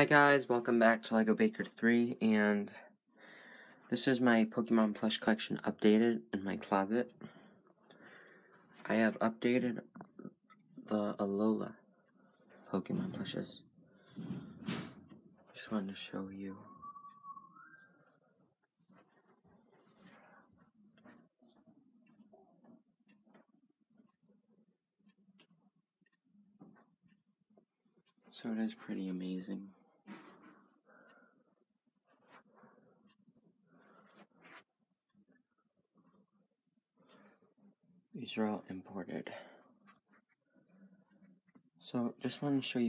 Hi guys, welcome back to LEGO Baker 3, and this is my Pokemon plush collection updated in my closet. I have updated the Alola Pokemon plushes. Just wanted to show you. So it is pretty amazing. These are all imported. So just want to show you